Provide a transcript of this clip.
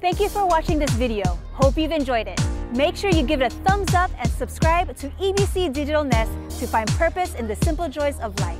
Thank you for watching this video. Hope you've enjoyed it. Make sure you give it a thumbs up and subscribe to EBC Digital Nest to find purpose in the simple joys of life.